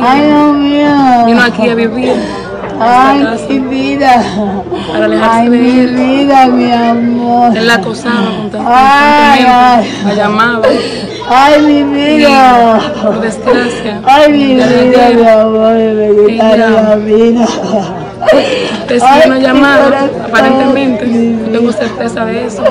Ay, Dios mío. Vino aquí a vivir. Ay, mi vida. Para alejarse Ay, de mi él. vida, mi amor. Él la acosaba constantemente, ay. la llamaba. Ay, mi vida. Por desgracia. Ay, mi vida, mi amor, la vida. Recibió una mi llamada, aparentemente. No tengo certeza de eso.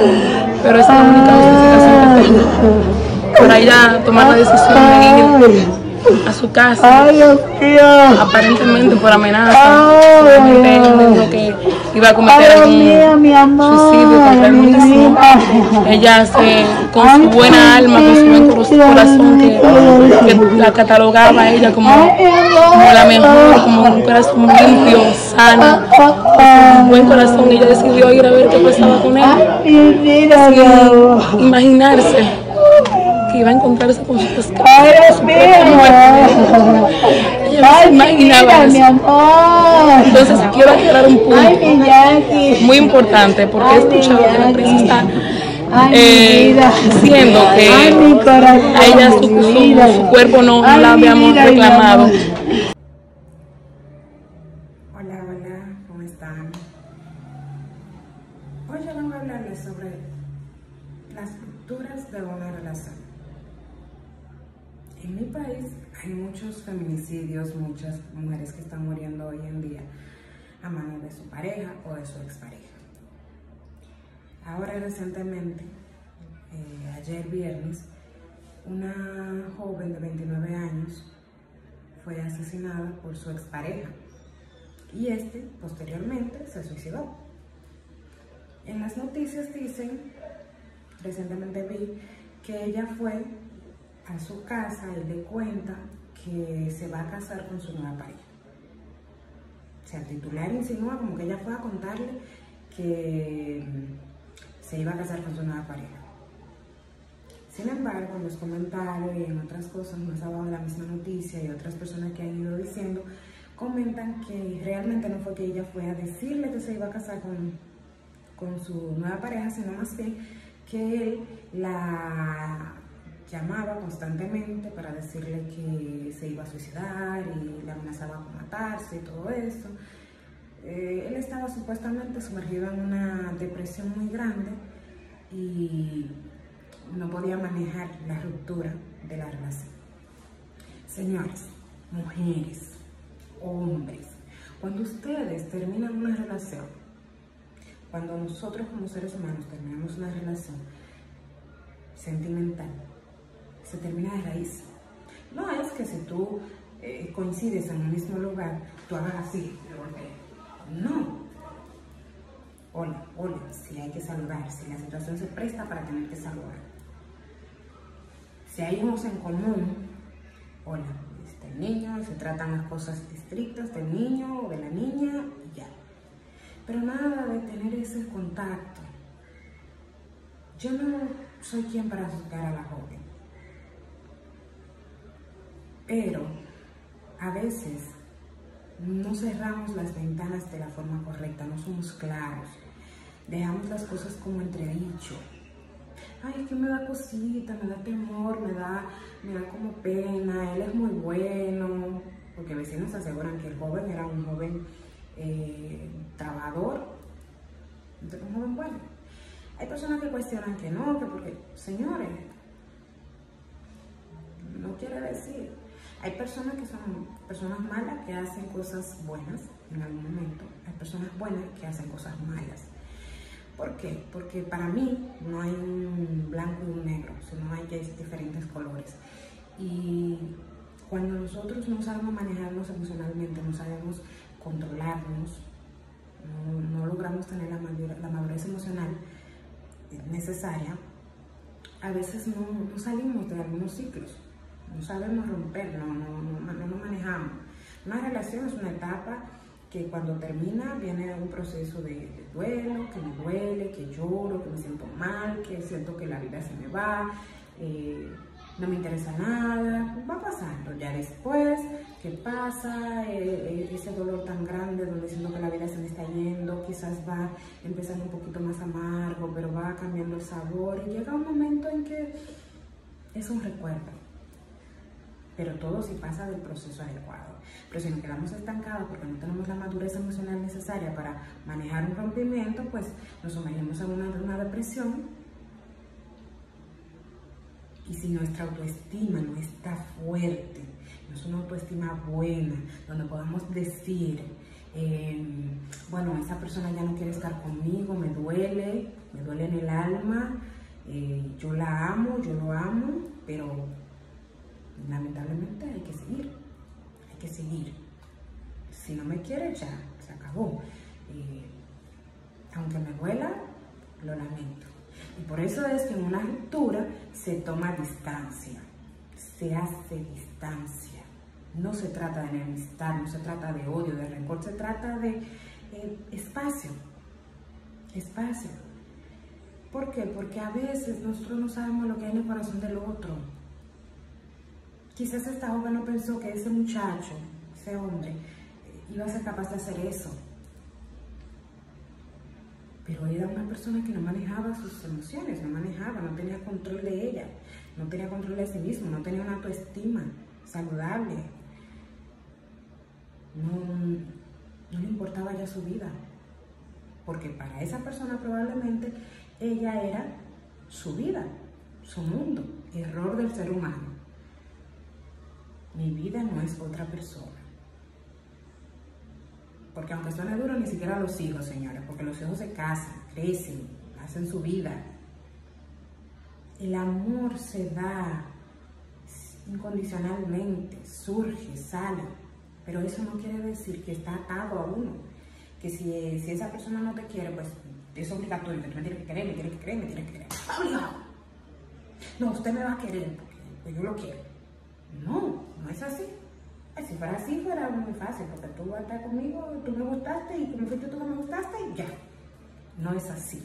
Pero esa es la única justificación que tengo. Para ella tomar la decisión de ir a su casa. ay, Dios mío. aparentemente por amenaza. Ay, Seguramente él ay. dijo que iba a Ay, cometer mi amor. suicidio contra él mismo. Ella se, con Ay, su buena alma, con su buen corazón, que, la catalogaba a ella como, Ay, la mejor, como un corazón limpio, sano, con un buen corazón. Ella decidió ir a ver qué pasaba con él. Ay, amor. Imaginarse que iba a encontrarse con su pescado. Ay, Dios mío. No se imaginaba mi amor. Entonces quiero aclarar un punto. Ay, muy importante porque he Ay, mi escuchado que la prensa está eh, diciendo que Ay, mi corazón. a ella su, cuerpo no, la habíamos reclamado. amor. Hola, hola, ¿cómo están? Hoy yo vengo a hablarles sobre las rupturas de una relación. Hay muchos feminicidios, muchas mujeres que están muriendo hoy en día a manos de su pareja o de su expareja. Ahora recientemente, eh, ayer viernes, una joven de 29 años fue asesinada por su expareja y este posteriormente se suicidó. En las noticias dicen, recientemente vi, que ella fue a su casa y le cuenta que se va a casar con su nueva pareja. O sea, el titular insinúa como que ella fue a contarle que mm, se iba a casar con su nueva pareja. Sin embargo, en los comentarios y en otras cosas más abajo de la misma noticia y otras personas que han ido diciendo, comentan que realmente no fue que ella fue a decirle que se iba a casar con, con su nueva pareja, sino más bien que la llamaba constantemente para decirle que se iba a suicidar y la amenazaba con matarse y todo eso. Eh, él estaba supuestamente sumergido en una depresión muy grande y no podía manejar la ruptura de la relación. Señores, mujeres, hombres, cuando ustedes terminan una relación, cuando nosotros como seres humanos terminamos una relación sentimental, se termina de raíz. No es que si tú eh, coincides en el mismo lugar, tú hagas así. No. Hola, hola, si hay que saludar, si la situación se presta para tener que saludar. Si hay hijos en común, hola, está el niño, se tratan las cosas estrictas del niño o de la niña y ya. Pero nada de tener ese contacto. Yo no soy quien para juzgar a la joven. Pero a veces no cerramos las ventanas de la forma correcta, no somos claros. Dejamos las cosas como entredicho. Ay, es que me da cosita, me da temor, me da, me da como pena, él es muy bueno. Porque vecinos aseguran que el joven era un joven eh, trabajador, un joven bueno. Hay personas que cuestionan que no, que porque, señores, no quiere decir. Hay personas que son personas malas que hacen cosas buenas en algún momento. Hay personas buenas que hacen cosas malas. ¿Por qué? Porque para mí no hay un blanco y un negro, sino hay diferentes colores. Y cuando nosotros no sabemos manejarnos emocionalmente, no sabemos controlarnos, no, logramos tener la la madurez emocional necesaria, a veces no, no, salimos de algunos ciclos, no sabemos romper, no, no, no, no nos manejamos. Una relación es una etapa que cuando termina viene un proceso de, duelo, que me duele, que lloro, que me siento mal, que siento que la vida se me va, eh, no me interesa nada, va pasando. Ya después, ¿qué pasa? Eh, ese dolor tan grande donde siento que la vida se me está yendo, quizás va empezando un poquito más amargo, pero va cambiando el sabor y llega un momento en que es un recuerdo. Pero todo si pasa del proceso adecuado. Pero si nos quedamos estancados porque no tenemos la madurez emocional necesaria para manejar un rompimiento, pues nos sumergimos en una, depresión. Y si nuestra autoestima no está fuerte, no es una autoestima buena, donde podamos decir, eh, bueno, esa persona ya no quiere estar conmigo, me duele, me duele en el alma, eh, yo la amo, yo lo amo, pero lamentablemente hay que seguir, hay que seguir. Si no me quiere, ya, se acabó. Eh, aunque me duela, lo lamento. Y por eso es que en una ruptura se toma distancia, se hace distancia. No se trata de enemistad, no se trata de odio, de rencor, se trata de eh, espacio, espacio. ¿Por qué? Porque a veces nosotros no sabemos lo que hay en el corazón del otro. Quizás esta joven no pensó que ese muchacho, ese hombre, iba a ser capaz de hacer eso. Pero era una persona que no manejaba sus emociones, no manejaba, no tenía control de ella, no tenía control de sí mismo, no tenía una autoestima saludable. No, no le importaba ya su vida. Porque para esa persona probablemente ella era su vida, su mundo, error del ser humano. Mi vida no es otra persona. Porque aunque suene duro, ni siquiera los hijos, señores, porque los hijos se casan, crecen, hacen su vida. El amor se da incondicionalmente, surge, sale, pero eso no quiere decir que está atado a uno. Que si, esa persona no te quiere, pues es obligatorio, me tienes que querer, me tienes que querer, me tienes que querer. No, usted me va a querer porque yo lo quiero. No, no es así. Si fuera así, fuera muy fácil, porque tú vas conmigo, tú me gustaste y tú me fuiste tú me gustaste y ya. No es así.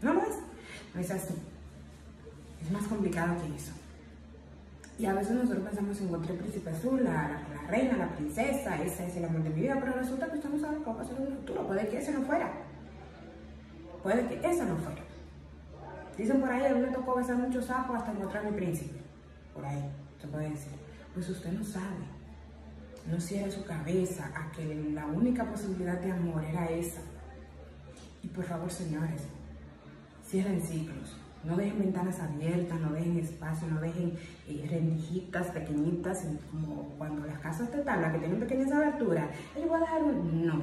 No lo es. No es así. Es más complicado que eso. Y a veces nosotros pensamos en encontré el príncipe azul, la, reina, la princesa, ese es el amor de mi vida, pero resulta que usted no sabe cómo va a pasar en el futuro. Puede que ese no fuera. Puede que ese no fuera. Dicen por ahí, a mí me tocó besar muchos sapos hasta encontrar mi príncipe. Por ahí, puede decir. Pues usted no sabe. No cierre su cabeza a que la única posibilidad de amor era esa. Y por favor, señores, cierren ciclos. No dejen ventanas abiertas, no dejen espacio, no dejen eh, rendijitas pequeñitas, como cuando las casas de tabla que tienen pequeñas aberturas. Yo voy a dejar un... No.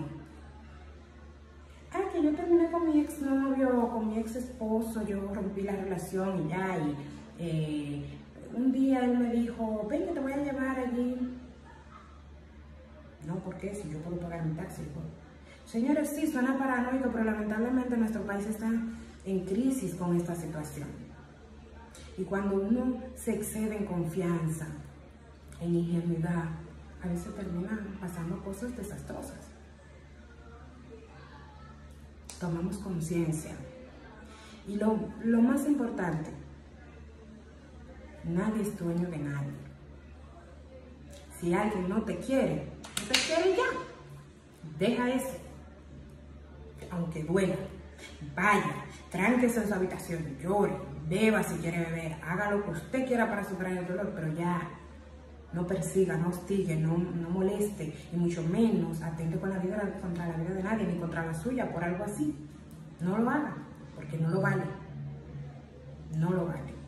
Ah, que yo terminé con mi exnovio, con mi ex esposo, yo rompí la relación y ya, y eh, un día él me dijo, ven que te voy a llevar allí. No, ¿por qué? Si yo puedo pagar mi taxi. Señores, sí, suena paranoico, pero lamentablemente nuestro país está en crisis con esta situación. Y cuando uno se excede en confianza, en ingenuidad, a veces terminan pasando cosas desastrosas. Tomamos conciencia. Y lo, lo más importante, nadie es dueño de nadie. Si alguien no te quiere, no te quiere ya. Deja eso. Aunque duela. Vaya, tránquese en su habitación, llore, beba si quiere beber, haga lo que usted quiera para superar el dolor, pero ya no persiga, no hostigue, no, no moleste, y mucho menos atente con la vida, contra la vida de nadie, ni contra la suya por algo así. No lo haga, porque no lo vale. No lo vale.